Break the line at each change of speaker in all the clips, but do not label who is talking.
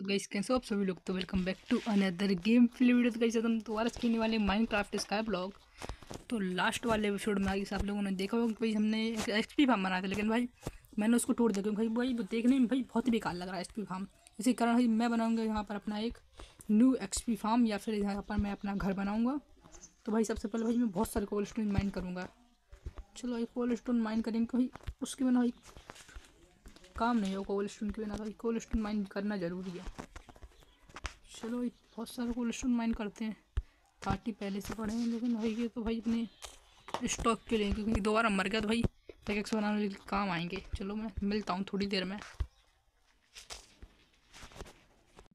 Guys कैसे हो आप सभी लोग? तो welcome back to another game play video तो गाइस हम दोबारा खेलने वाले माइनक्राफ्ट स्काई ब्लॉग तो लास्ट वाले एपिसोड में आगे आप लोगों ने देखा होगा कि भाई हमने एक एक्सपी फार्म बनाया था लेकिन भाई, मैंने उसको तोड़ दिया क्योंकि भाई भाई देखने में भाई बहुत ही बेकार लग रहा है एक्सपी फार्म इसी कारण भाई मैं बनाऊँगा यहाँ पर अपना एक न्यू एक्सपी फार्म या फिर यहाँ पर मैं अपना घर बनाऊँगा. तो भाई सबसे पहले भाई मैं बहुत सारे कोल्ड स्टोन माइन करूँगा. चलो भाई कोल्ड स्टोन माइन करेंगे भाई उसके बिना भाई काम नहीं होगा कोल्ड स्टोन के बिना तो कोल्ड स्टोन माइन करना ज़रूरी है। चलो बहुत सारे कोल्ड स्टोन माइन करते हैं। पार्टी पहले से पड़े हैं, लेकिन भाई, ये तो भाई अपने स्टॉक के लिए, क्योंकि दोबारा मर गया तो भाई पैकेट्स बनाने के काम आएँगे। चलो, मैं मिलता हूँ थोड़ी देर में।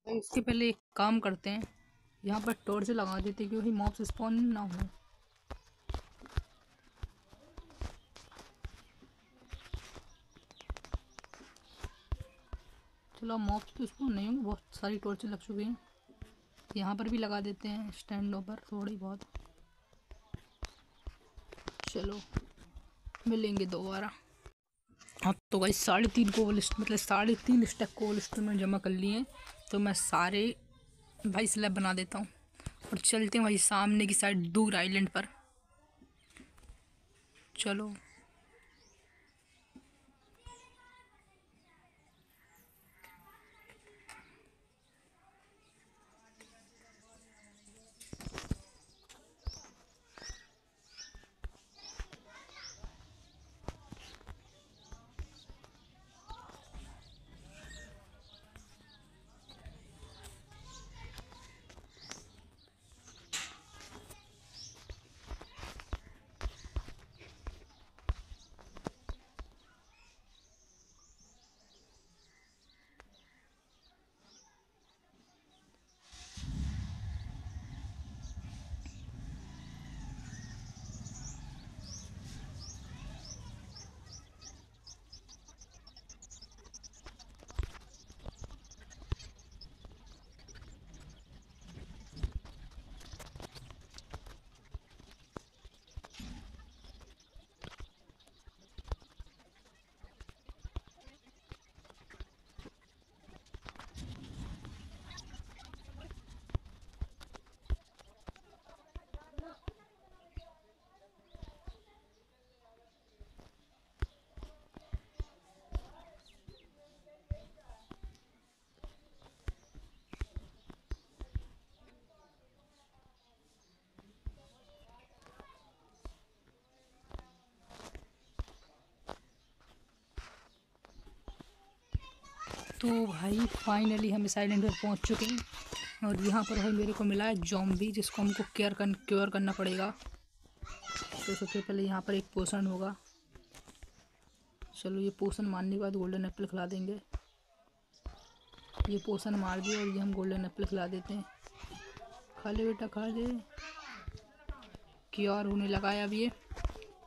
उसके पहले एक काम करते हैं। यहाँ पर टॉर्च लगा देते क्योंकि मॉब्स स्पॉन ना हो। चलो मॉप तो इसको नहीं होंगे बहुत सारी टॉर्च लग चुकी हैं। यहाँ पर भी लगा देते हैं स्टैंडों पर थोड़ी बहुत। चलो, मिलेंगे दोबारा। हाँ तो भाई साढ़े तीन को मतलब साढ़े तीन स्टेक कोल्ड स्टोर में जमा कर लिए तो मैं सारे भाई स्लैब बना देता हूँ। और चलते हैं भाई सामने की साइड दूर आइलैंड पर। चलो। तो भाई फाइनली हम इस आइलैंड पर पहुँच चुके हैं। और यहाँ पर भाई मेरे को मिला है जॉम्बी जिसको हमको केयर कर क्योर करना पड़ेगा। तो सबसे पहले यहाँ पर एक पोषण होगा। चलो, ये पोषण मारने के बाद गोल्डन एप्पल खिला देंगे। ये पोषण मार दिया और ये हम गोल्डन एप्पल खिला देते हैं। खा ले बेटा, खा ले। क्योर होने लगा है अब ये।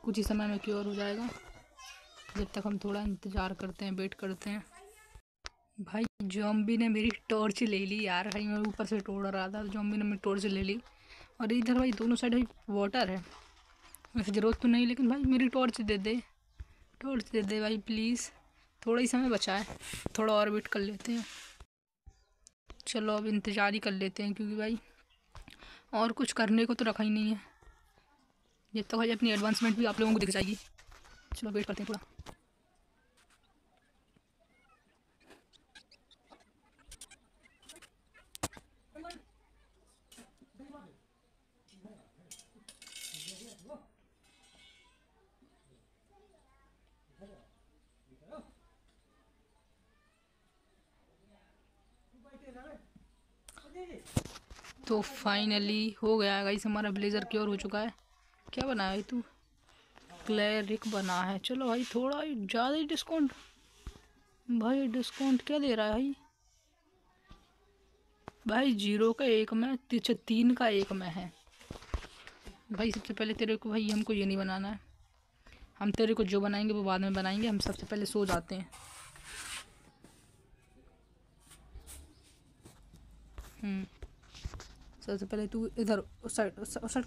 कुछ ही समय में क्योर हो जाएगा। जब तक हम थोड़ा इंतज़ार करते हैं वेट करते हैं। भाई जॉम्बी ने मेरी टॉर्च ले ली यार। भाई, मैं ऊपर से तोड़ रहा था जॉम्बी ने मेरी टॉर्च ले ली। और इधर भाई, दोनों साइड भाई वाटर है। वैसे ज़रूरत तो नहीं, लेकिन भाई, मेरी टॉर्च दे दे। टॉर्च दे दे भाई प्लीज़ थोड़ा ही समय बचा है। थोड़ा और वेट कर लेते हैं। चलो, अब इंतज़ार ही कर लेते हैं, क्योंकि भाई, और कुछ करने को तो रखा ही नहीं है। जब तक भाई, अपनी एडवांसमेंट भी आप लोगों को दिख जाएगी। चलो वेट करते हैं थोड़ा तो फाइनली हो गया है गाइस हमारा ब्लेज़र क्योर हो चुका है। क्या बना है तू? क्लैरिक बना है। चलो भाई, थोड़ा ज़्यादा ही डिस्काउंट भाई डिस्काउंट क्या दे रहा है भाई? भाई ज़ीरो का एक में अच्छा तीन का एक में है। भाई, सबसे पहले तेरे को भाई, हमको ये नहीं बनाना है। हम तेरे को जो बनाएँगे, वो बाद में बनाएँगे। हम सबसे पहले सो जाते हैं। हम्म। सबसे पहले तू इधर उस साइड उस साइड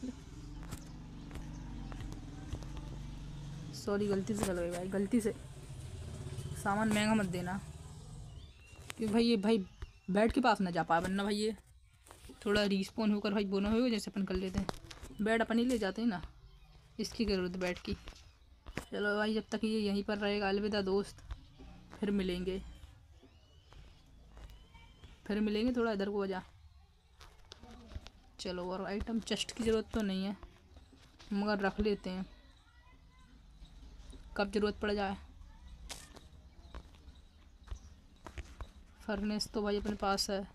सॉरी गलती से चल गई भाई, गलती से। सामान महँगा मत देना। क्योंकि भाई, ये भाई बेड के पास ना जा पाए, वरना भाई ये थोड़ा रिस्पॉन होकर भाई बोना होगा, जैसे अपन कर लेते हैं। बेड अपन ही ले जाते हैं ना। इसकी ज़रूरत बेड की। चलो भाई, जब तक ये यहीं पर रहेगा, अलविदा दोस्त। फिर मिलेंगे। फिर मिलेंगे थोड़ा, इधर को जा। चलो, और आइटम चेस्ट की ज़रूरत तो नहीं है। मगर रख लेते हैं। कब ज़रूरत पड़ जाए? फर्नेस तो भाई अपने पास है।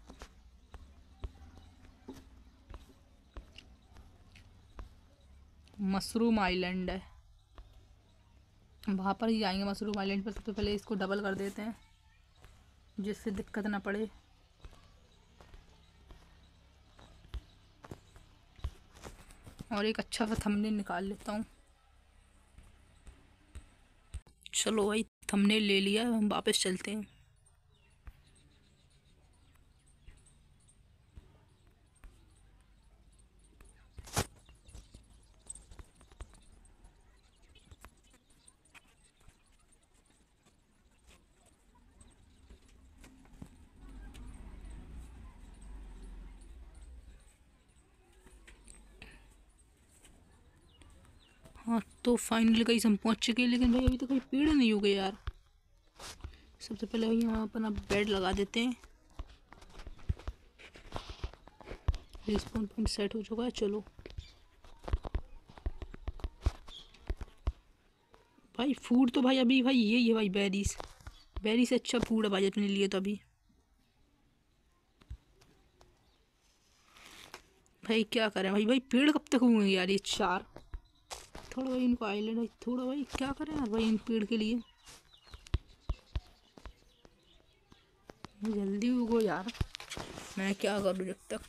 मशरूम आइलैंड है। वहाँ पर ही जाएँगे मशरूम आइलैंड पर सबसे तो पहले इसको डबल कर देते हैं, जिससे दिक्कत ना पड़े। और एक अच्छा सा थमने निकाल लेता हूँ। चलो भाई थमने ले लिया, हम वापस चलते हैं। हाँ तो फाइनली कहीं हम पहुँच चुके हैं, लेकिन भाई अभी तो कहीं पेड़ नहीं हो गए यार। सबसे पहले भाई यहाँ अपना बेड लगा देते हैं। रिस्पॉन पॉइंट सेट हो चुका है, चलो। भाई फ़ूड तो भाई अभी भाई यही है भाई बेरीज बेरी से अच्छा फ़ूड है भाई, अपने लिए तो अभी। भाई क्या करें भाई भाई पेड़ कब तक होंगे यार ये चार? थोड़ा भाई इनको आइलैंड भाई थोड़ा भाई, क्या करें यार भाई इन पेड़ के लिए? जल्दी उगो यार। मैं क्या करूँ जब तक?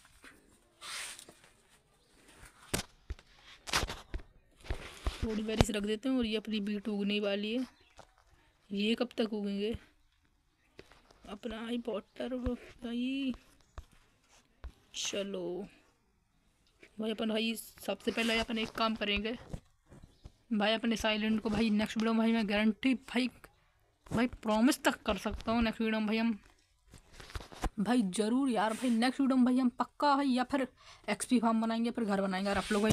थोड़ी बारी से रख देते हैं और ये अपनी बीट उगने वाली है। ये कब तक उगेंगे? अपना आई वाटर भाई। चलो। भाई अपन भाई, सबसे पहले अपन एक काम करेंगे। भाई अपने साइलेंट को भाई नेक्स्ट वीडियो में भाई मैं गारंटी भाई भाई प्रॉमिस तक कर सकता हूँ नेक्स्ट वीडियो में भाई हम। भाई ज़रूर यार भाई नेक्स्ट वीडियो में भाई हम पक्का भाई या फिर एक्सपी फार्म बनाएँगे, फिर घर बनाएँगे। और आप लोग भाई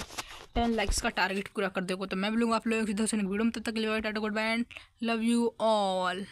टेन लाइक्स का टारगेट पूरा कर देगा तो मैं भी लूँगा आप लोग वीडियो में तब तक लिए Tata good band love you all